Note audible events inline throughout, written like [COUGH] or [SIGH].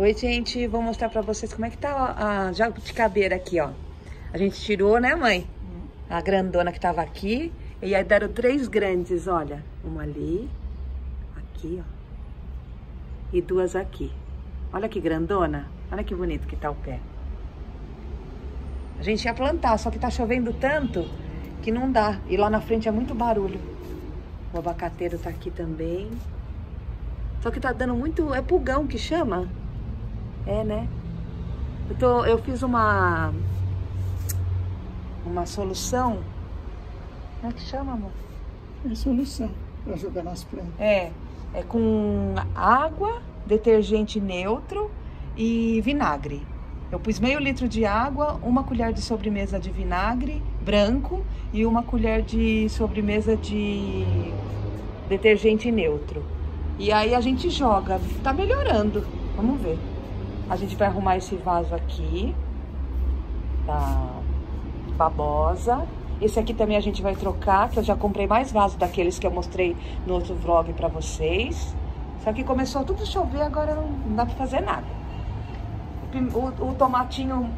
Oi, gente, vou mostrar pra vocês como é que tá a jabuticabeira aqui, ó. A gente tirou, né, mãe? A grandona que tava aqui. E aí deram três grandes, olha. Uma ali, aqui, ó. E duas aqui. Olha que grandona. Olha que bonito que tá o pé. A gente ia plantar, só que tá chovendo tanto que não dá. E lá na frente é muito barulho. O abacateiro tá aqui também. Só que tá dando muito... É pulgão que chama? É, né? Eu, tô, eu fiz uma... Uma solução. Como é que chama, amor? É solução para jogar nas plantas. É. É com água, detergente neutro e vinagre. Eu pus meio litro de água, uma colher de sobremesa de vinagre branco e uma colher de sobremesa de detergente neutro. E aí a gente joga. Tá melhorando. Vamos ver. A gente vai arrumar esse vaso aqui. Da babosa. Esse aqui também a gente vai trocar, que eu já comprei mais vaso daqueles que eu mostrei no outro vlog pra vocês. Só que começou tudo a chover, agora não dá pra fazer nada. O, o tomatinho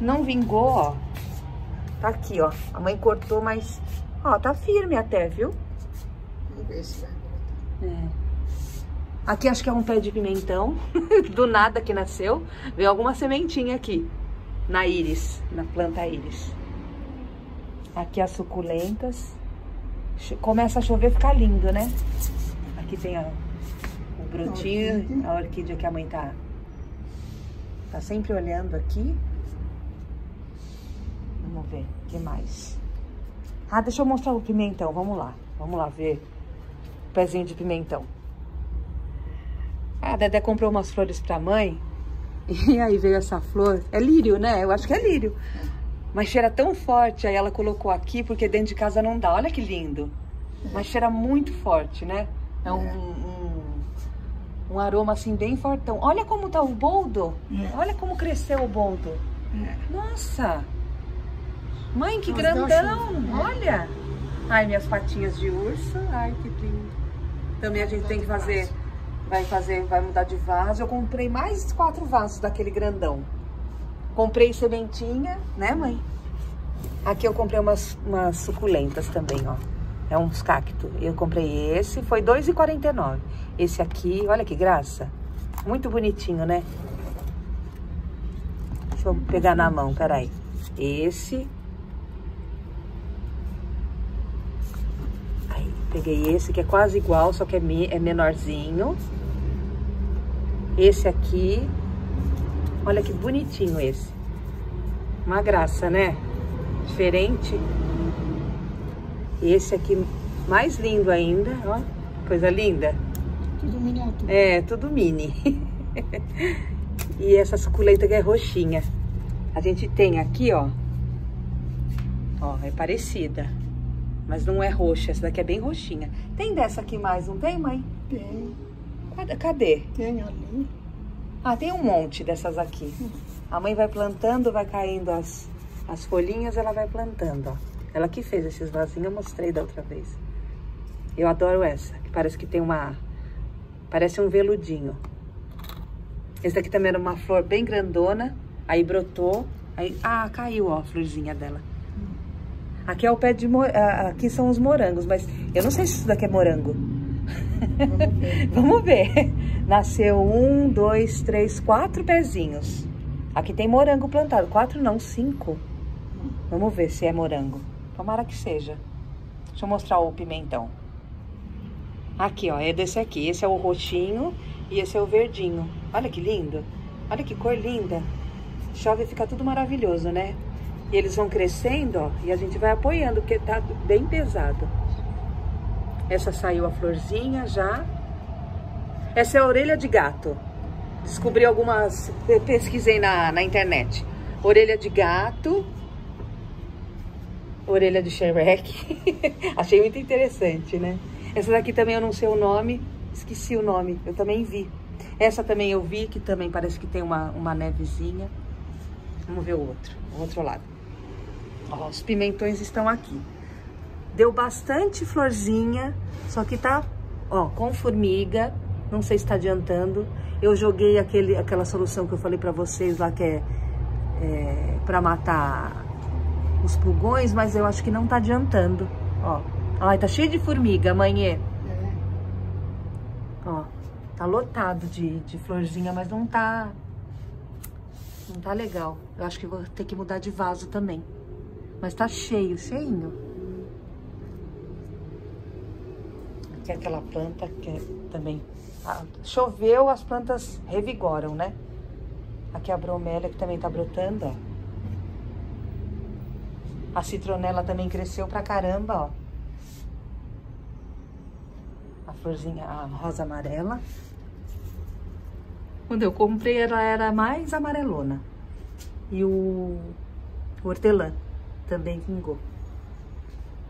não vingou, ó. Tá aqui, ó. A mãe cortou, mas... Ó, tá firme até, viu? Vamos ver se vai É. Aqui acho que é um pé de pimentão, [LAUGHS] do nada que nasceu. Veio alguma sementinha aqui, na íris, na planta íris. Aqui as suculentas. Começa a chover, fica lindo, né? Aqui tem a, o brotinho, a orquídea que a mãe tá, tá sempre olhando aqui. Vamos ver, o que mais? Ah, deixa eu mostrar o pimentão, vamos lá. Vamos lá ver o pezinho de pimentão. A Dedé comprou umas flores pra mãe. E aí veio essa flor. É lírio, né? Eu acho que é lírio. Mas cheira tão forte. Aí ela colocou aqui porque dentro de casa não dá. Olha que lindo. Mas cheira muito forte, né? É um, um, um aroma assim bem fortão. Olha como tá o boldo. É. Olha como cresceu o boldo. É. Nossa! Mãe, que grandão! chuva. Olha! Ai, minhas patinhas de urso. Ai, que lindo. Também a gente tem que fazer, vai fazer, vai mudar de vaso. Eu comprei mais quatro vasos daquele grandão. Comprei sementinha, né, mãe? Aqui eu comprei umas, umas suculentas também, ó. É uns cactos. Eu comprei esse, foi R$ 2,49. Esse aqui, olha que graça. Muito bonitinho, né? Deixa eu pegar na mão, peraí. Esse. Aí, peguei esse que é quase igual, só que é, me- é menorzinho. Esse aqui. Olha que bonitinho esse. Uma graça, né? Diferente. Esse aqui, mais lindo ainda, ó. Coisa linda. Tudo miniatura. É, tudo mini. [LAUGHS] e essa suculenta que é roxinha. A gente tem aqui, ó. Ó, é parecida. Mas não é roxa, essa daqui é bem roxinha. Tem dessa aqui mais, não tem, mãe? Tem, Cadê? Tem ali. Ah, tem um monte dessas aqui. A mãe vai plantando, vai caindo as, as folhinhas, ela vai plantando, ó. Ela que fez esses vasinhos, eu mostrei da outra vez. Eu adoro essa, que parece que tem uma... Parece um veludinho. Esse daqui também era uma flor bem grandona, aí brotou, aí... Ah, caiu, ó, a florzinha dela. Aqui é o pé de... mo- ah, Aqui são os morangos, mas eu não sei se isso daqui é morango. [LAUGHS] Vamos ver. Nasceu um, dois, três, quatro pezinhos. Aqui tem morango plantado. Quatro não, cinco. Vamos ver se é morango. Tomara que seja. Deixa eu mostrar o pimentão. Aqui, ó, é desse aqui. Esse é o roxinho e esse é o verdinho. Olha que lindo. Olha que cor linda. Chove e fica tudo maravilhoso, né? E eles vão crescendo, ó, e a gente vai apoiando, porque tá bem pesado. Essa saiu a florzinha já. Essa é a orelha de gato. Descobri algumas. Pesquisei na, na internet. Orelha de gato. Orelha de Shrek. [LAUGHS] Achei muito interessante, né? Essa daqui também eu não sei o nome. Esqueci o nome. Eu também vi. Essa também eu vi, que também parece que tem uma, uma nevezinha. Vamos ver o outro. O outro lado. Ó, os pimentões estão aqui. Deu bastante florzinha, só que tá, ó, com formiga. Não sei se está adiantando. Eu joguei aquele, aquela solução que eu falei para vocês lá, que é, é para matar os pulgões, mas eu acho que não está adiantando. Ó, Ai, tá cheio de formiga, amanhã. É. Ó, tá lotado de, de florzinha, mas não tá... Não tá legal. Eu acho que vou ter que mudar de vaso também. Mas tá cheio, cheinho. Aqui é aquela planta que é também... Choveu, as plantas revigoram, né? Aqui a bromélia que também tá brotando, ó. A citronela também cresceu pra caramba, ó florzinha, a rosa amarela. Quando eu comprei, ela era mais amarelona. E o hortelã também vingou.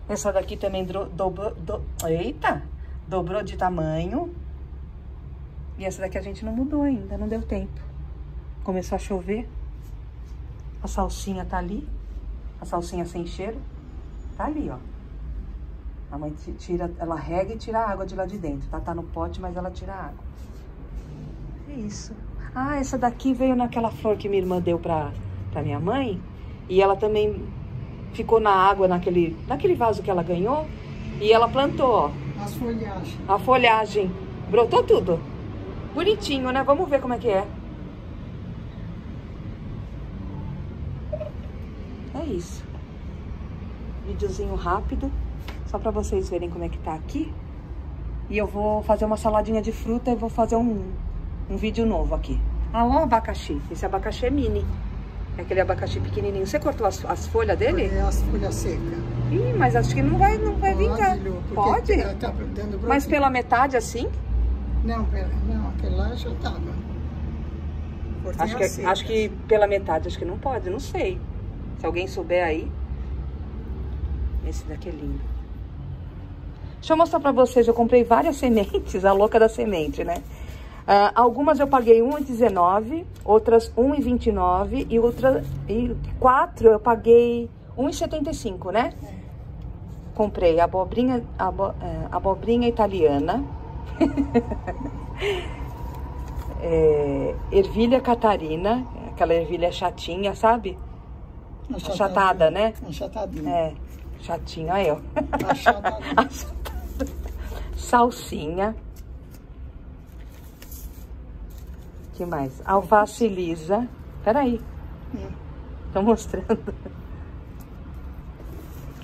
Essa daqui também dobrou, do, eita, dobrou de tamanho. E essa daqui a gente não mudou ainda, não deu tempo. Começou a chover. A salsinha tá ali. A salsinha sem cheiro. Tá ali, ó. A mãe tira, ela rega e tira a água de lá de dentro, tá? Tá no pote, mas ela tira a água. É isso. Ah, essa daqui veio naquela flor que minha irmã deu pra, pra minha mãe. E ela também ficou na água naquele, naquele vaso que ela ganhou. E ela plantou, ó. As folhagens. A folhagem. Brotou tudo. Bonitinho, né? Vamos ver como é que é. É isso. Videozinho rápido. Só para vocês verem como é que tá aqui. E eu vou fazer uma saladinha de fruta e vou fazer um, um vídeo novo aqui. Ah, ó, abacaxi. Esse abacaxi é mini. É aquele abacaxi pequenininho. Você cortou as, as folhas dele? É as folhas secas. Ih, mas acho que não vai, não vai Pode, vingar. Lu, Pode? Tá mas pela metade assim? Não, pera, não, aquele lá já tava. Acho que, acho que pela metade, acho que não pode, não sei. Se alguém souber aí. Esse daqui é lindo. Deixa eu mostrar pra vocês, eu comprei várias sementes, a louca da semente, né? Uh, algumas eu paguei R$1,19, outras R$1,29 e outras e quatro eu paguei R$1,75, né? Comprei abobrinha, abo, uh, abobrinha italiana, é, [LAUGHS] ervilha catarina, aquela ervilha chatinha, sabe? Achatada, né? Achatadinha. É, chatinha, aí ó. [LAUGHS] Achatada. salsinha. Que mais? Alface lisa. Peraí. Hum. Tô mostrando.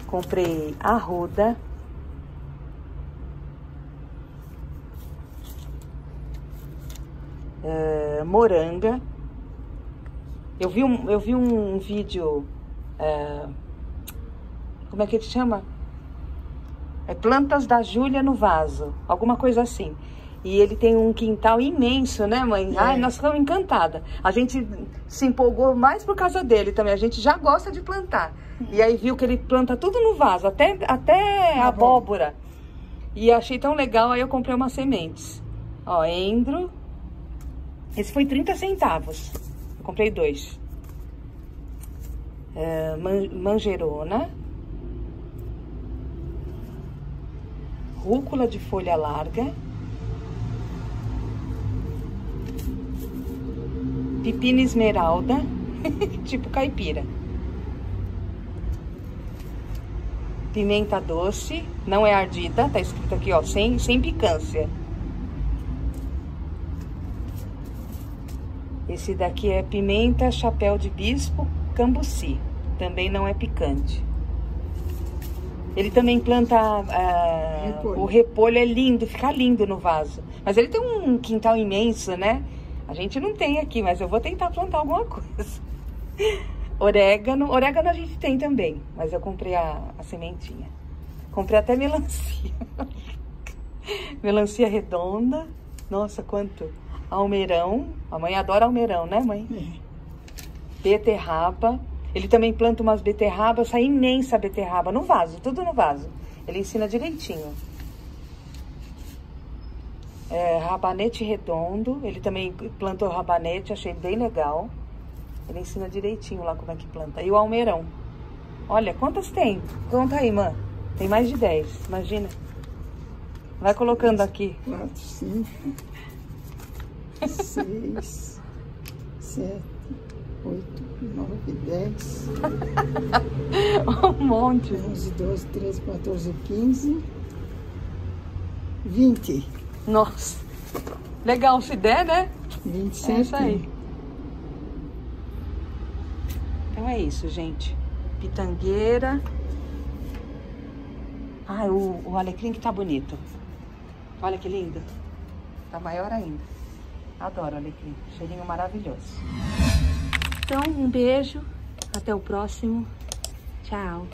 Comprei arruda. Uh, moranga. Eu vi um, eu vi um vídeo. Uh, como é que ele chama? É plantas da Júlia no vaso, alguma coisa assim. E ele tem um quintal imenso, né, mãe? É. Ai, nós ficamos encantadas. A gente se empolgou mais por causa dele também. A gente já gosta de plantar. E aí viu que ele planta tudo no vaso, até, até abóbora. E achei tão legal, aí eu comprei umas sementes. Ó, endro. Esse foi 30 centavos. Eu comprei dois. É, man manjerona. rúcula de folha larga, pepino esmeralda, [LAUGHS] tipo caipira, pimenta doce, não é ardida, tá escrito aqui, ó, sem, sem picância. Esse daqui é pimenta chapéu de bispo cambuci, também não é picante. Ele também planta uh, repolho. o repolho, é lindo, fica lindo no vaso. Mas ele tem um quintal imenso, né? A gente não tem aqui, mas eu vou tentar plantar alguma coisa. [LAUGHS] Orégano, orégano a gente tem também, mas eu comprei a, a sementinha. Comprei até melancia. [LAUGHS] melancia redonda. Nossa, quanto. Almeirão. A mãe adora almeirão, né, mãe? É. Beterraba. Ele também planta umas beterrabas, essa imensa beterraba no vaso, tudo no vaso. Ele ensina direitinho. É, rabanete redondo, ele também plantou rabanete, achei bem legal. Ele ensina direitinho lá como é que planta. E o almeirão. Olha, quantas tem? Conta aí, mãe. Tem mais de 10, imagina. Vai colocando aqui. quatro, cinco, seis, [LAUGHS] sete, oito, nove, dez, [LAUGHS] Um monte. onze, doze, treze, 14, 15, 20, Nossa. Legal, se der, né? 27. É isso aí. Então é isso, gente. Pitangueira. Ai, o, o alecrim que tá bonito. Olha que lindo. Tá maior ainda. Adoro alecrim. Cheirinho maravilhoso. Então, um beijo. Até o próximo. Tchau.